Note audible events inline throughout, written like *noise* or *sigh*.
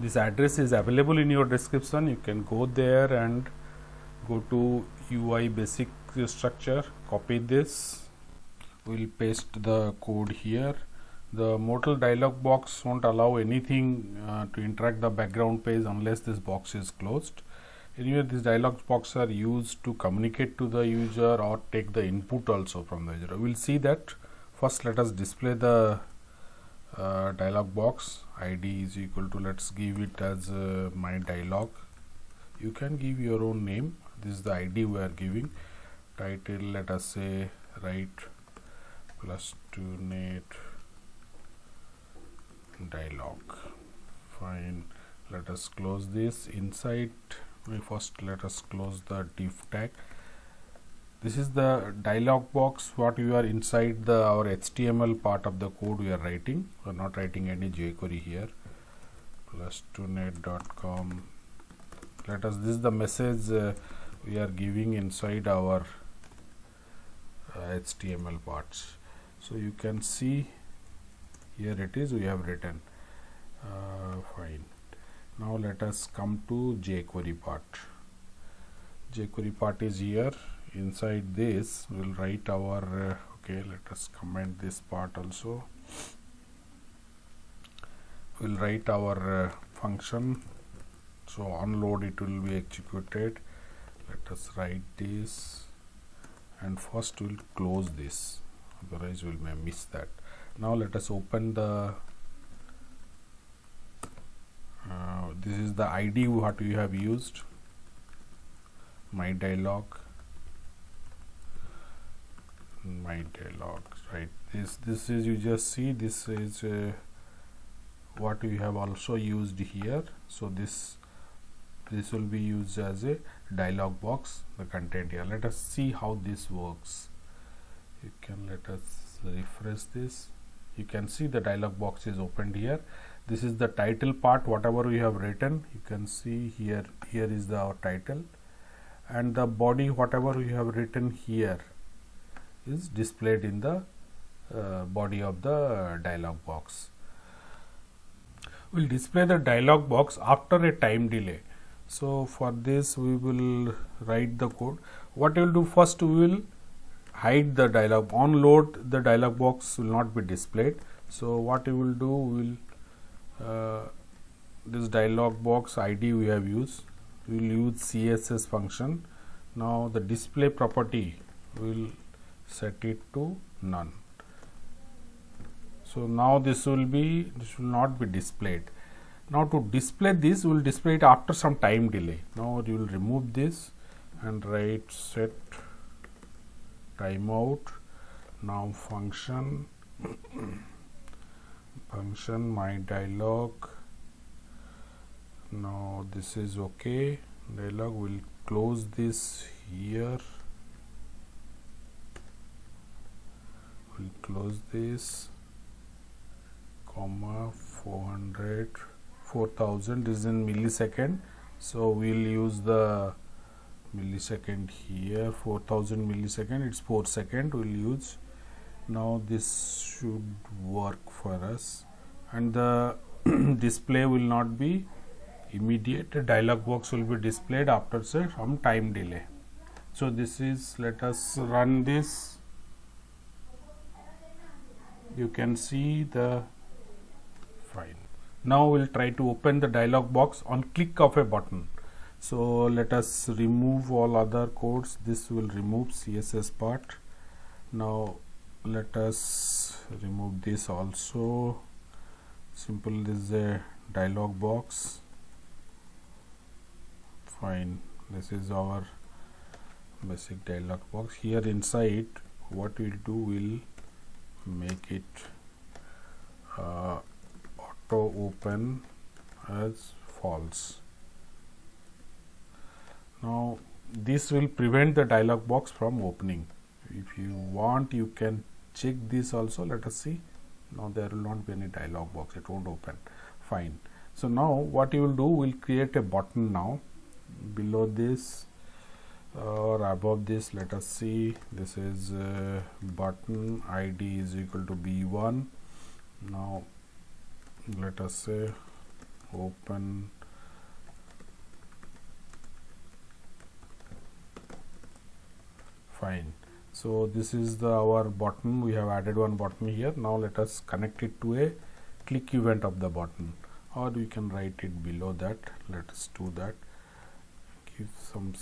this address is available in your description. You can go there and go to UI basic structure copy this. We'll paste the code here. The modal dialog box won't allow anything uh, to interact the background page unless this box is closed. Anyway these dialog boxes are used to communicate to the user or take the input also from the user. We'll see that. First let us display the uh, dialog box. Id is equal to let's give it as uh, my dialog. You can give your own name. This is the id we are giving. Title let us say write plus 2 net dialog. Fine. Let us close this. Inside we first let us close the div tag this is the dialog box what you are inside the our html part of the code we are writing. We are not writing any jquery here. plus 2net.com let us this is the message uh, we are giving inside our uh, html parts. So you can see here it is we have written. Uh, fine. Now let us come to jquery part. jquery part is here inside this we'll write our uh, okay let us comment this part also. We'll write our uh, function. So on load it will be executed. Let us write this. And first we'll close this. Otherwise we may miss that. Now let us open the uh, this is the id what we have used. My dialog my dialog right? This this is you just see this is uh, what we have also used here. So this this will be used as a dialog box the content here. Let us see how this works. You can let us refresh this. You can see the dialog box is opened here. This is the title part whatever we have written. You can see here here is the our title. And the body whatever we have written here is displayed in the uh, body of the dialog box. We'll display the dialog box after a time delay. So for this we will write the code. What we will do first we will hide the dialog on load the dialog box will not be displayed. So what we will do we will uh, this dialog box id we have used. We will use css function. Now the display property will set it to none. So now this will be this will not be displayed. Now to display this we will display it after some time delay. Now you will remove this and write set timeout now function *coughs* function my dialog now this is okay. Dialog will close this here we'll close this comma 400 4000 is in millisecond. So we'll use the millisecond here 4000 millisecond it's 4 second we'll use. Now this should work for us. And the *clears throat* display will not be immediate the dialog box will be displayed after some time delay. So this is let us run this you can see the fine. Now we'll try to open the dialog box on click of a button. So let us remove all other codes. This will remove css part. Now let us remove this also. Simple this is a dialog box. Fine. This is our basic dialog box. Here inside what we'll do will make it uh, auto open as false. Now this will prevent the dialog box from opening. If you want you can check this also. Let us see. Now there will not be any dialog box. It won't open. Fine. So now what you will do will create a button now. Below this or above this let us see. This is uh, button id is equal to b1 now let us say open fine. So this is the our button. We have added one button here. Now let us connect it to a click event of the button. Or we can write it below that. Let us do that. Give some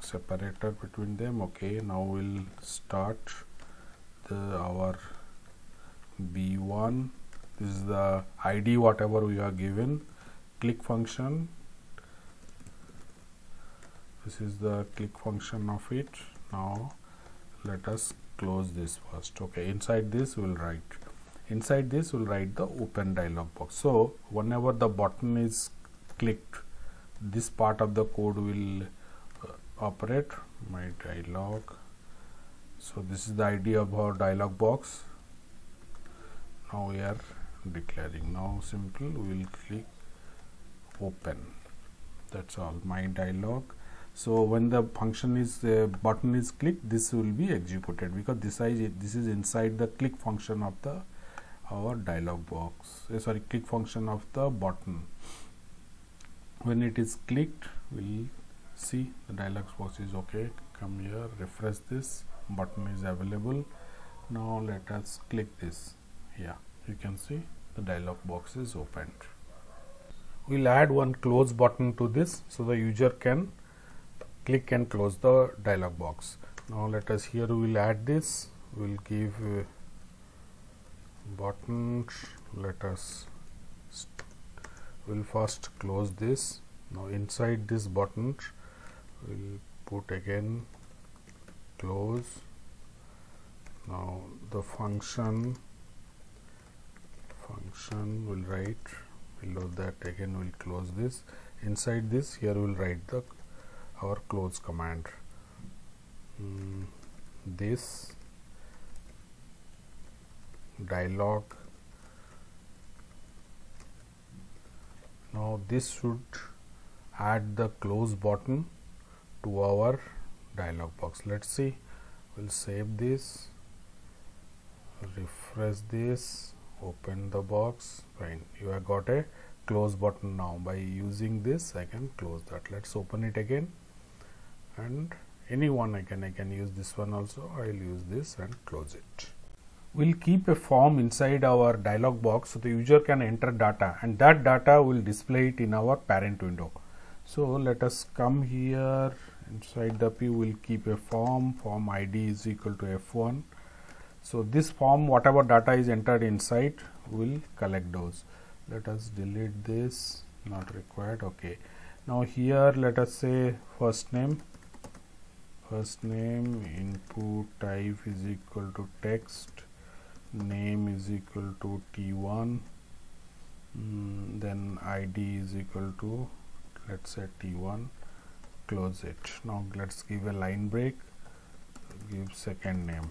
separator between them okay now we'll start the our b1 this is the id whatever we are given. Click function. This is the click function of it. Now let us close this first okay. Inside this we'll write. Inside this we'll write the open dialog box. So whenever the button is clicked this part of the code will operate my dialog so this is the idea of our dialog box. Now we are declaring. Now simple we will click open. That's all my dialog so when the function is uh, button is clicked this will be executed because this is this is inside the click function of the our dialog box. Uh, sorry click function of the button. When it is clicked we'll see the dialog box is okay. Come here refresh this. Button is available. Now let us click this. Yeah you can see the dialog box is opened. We'll add one close button to this so the user can click and close the dialog box. Now let us here we'll add this. We'll give uh, button. Let us we'll first close this. Now inside this button we'll put again. Close. Now the function. Function will write. Below that again. We'll close this. Inside this here we'll write the our close command. Mm, this dialog. Now this should add the close button to our dialog box. Let's see. We'll save this. Refresh this. Open the box. Fine. You have got a close button now. By using this I can close that. Let's open it again. And anyone I can I can use this one also. I'll use this and close it. We'll keep a form inside our dialog box so the user can enter data and that data will display it in our parent window. So let us come here inside the p will keep a form. Form id is equal to f1 so this form whatever data is entered inside will collect those. Let us delete this. Not required. Okay. Now here let us say first name. First name input type is equal to text. Name is equal to t1 mm, then id is equal to let's say t1 close it. Now let's give a line break. Give second name.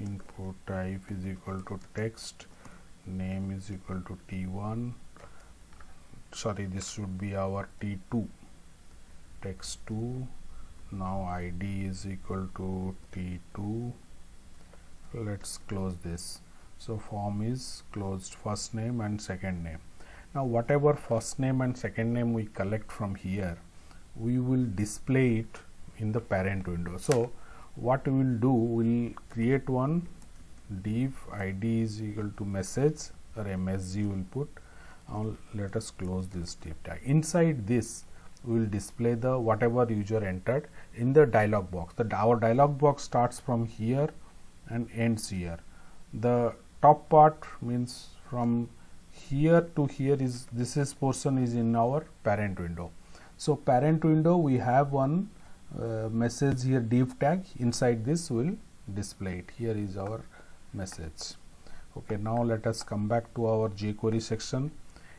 Input type is equal to text. Name is equal to t1 sorry this should be our t2 text 2 now id is equal to t2 let's close this. So form is closed first name and second name. Now whatever first name and second name we collect from here we will display it in the parent window. So what we will do we will create one. div id is equal to message or msg will put. Now let us close this div tag. Inside this we will display the whatever user entered in the dialog box. The our dialog box starts from here and ends here. The top part means from here to here is this is portion is in our parent window so parent window we have one uh, message here div tag. Inside this will display it. Here is our message. Okay now let us come back to our jquery section.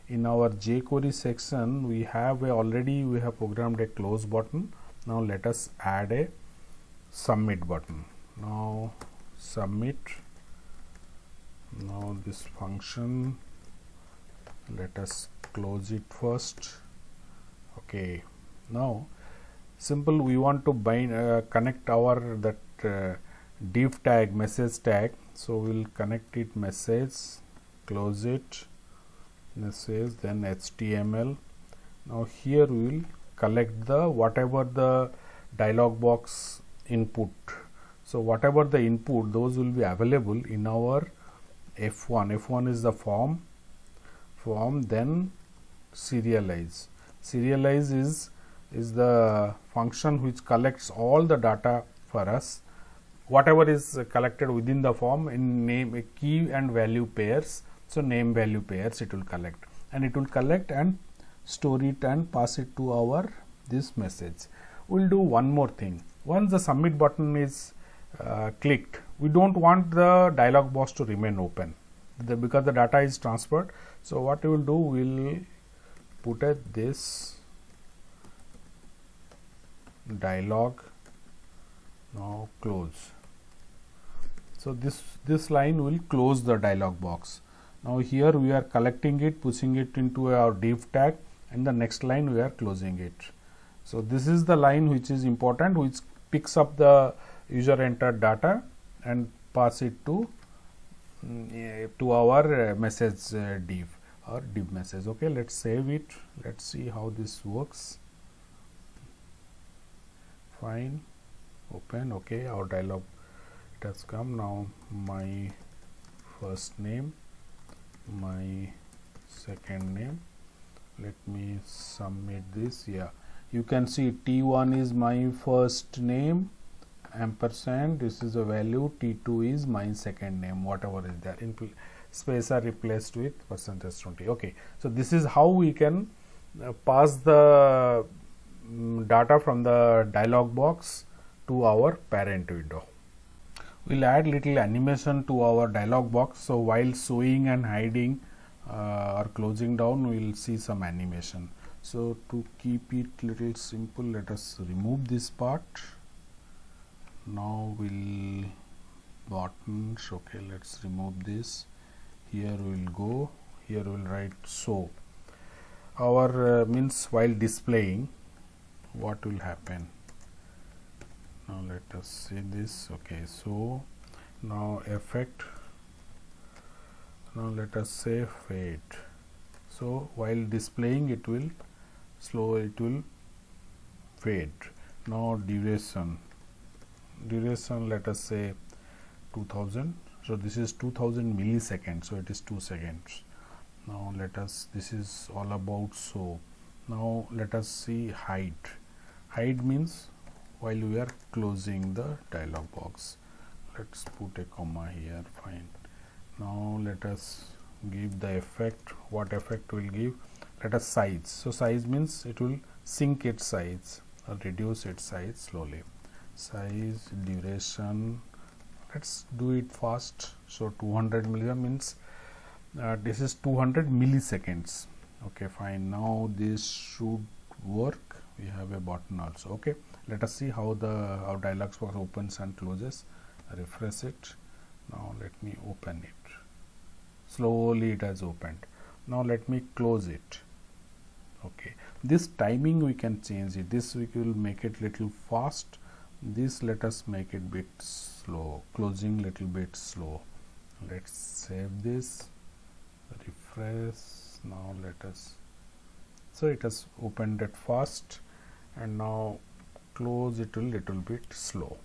In our jquery section we have a already we have programmed a close button. Now let us add a submit button. Now submit. Now this function let us close it first okay. Now simple we want to bind uh, connect our that uh, div tag message tag. So we'll connect it message close it message then html now here we will collect the whatever the dialog box input. So whatever the input those will be available in our f1 f1 is the form. Form then serialize serialize is is the function which collects all the data for us. Whatever is collected within the form in name key and value pairs. So name value pairs it will collect. And it will collect and store it and pass it to our this message. We'll do one more thing. Once the submit button is uh, clicked we don't want the dialog box to remain open. The, because the data is transferred. So what we will do we'll put at this dialog now close. So this this line will close the dialog box. Now here we are collecting it pushing it into our div tag and the next line we are closing it. So this is the line which is important which picks up the user entered data and pass it to mm, to our uh, message uh, div or div message. Okay let's save it. Let's see how this works. Fine. Open. Okay our dialog it has come. Now my first name my second name. Let me submit this. Yeah. You can see t1 is my first name ampersand. This is a value. T2 is my second name whatever is there. In space are replaced with percentage 20 okay. So this is how we can uh, pass the um, data from the dialog box to our parent window. We'll add little animation to our dialog box. So while showing and hiding uh, or closing down we will see some animation. So to keep it little simple let us remove this part. Now we'll buttons okay let's remove this here we'll go. Here we'll write so. Our uh, means while displaying what will happen? Now let us see this. Okay so now effect. Now let us say fade. So while displaying it will slow it will fade. Now duration. Duration let us say 2000 so this is 2000 milliseconds so it is 2 seconds. Now let us this is all about so now let us see hide hide means while we are closing the dialog box. Let's put a comma here fine. Now let us give the effect. What effect will give? Let us size. So size means it will sync its size or reduce its size slowly. Size duration let's do it fast. So 200 milligram means uh, this is 200 milliseconds. Okay fine. Now this should work. We have a button also. Okay let us see how the our dialog box opens and closes. Refresh it. Now let me open it. Slowly it has opened. Now let me close it. Okay this timing we can change it. This we will make it little fast this let us make it bit slow. Closing little bit slow. Let's save this. Refresh. Now let us so it has opened it fast and now close it a little bit slow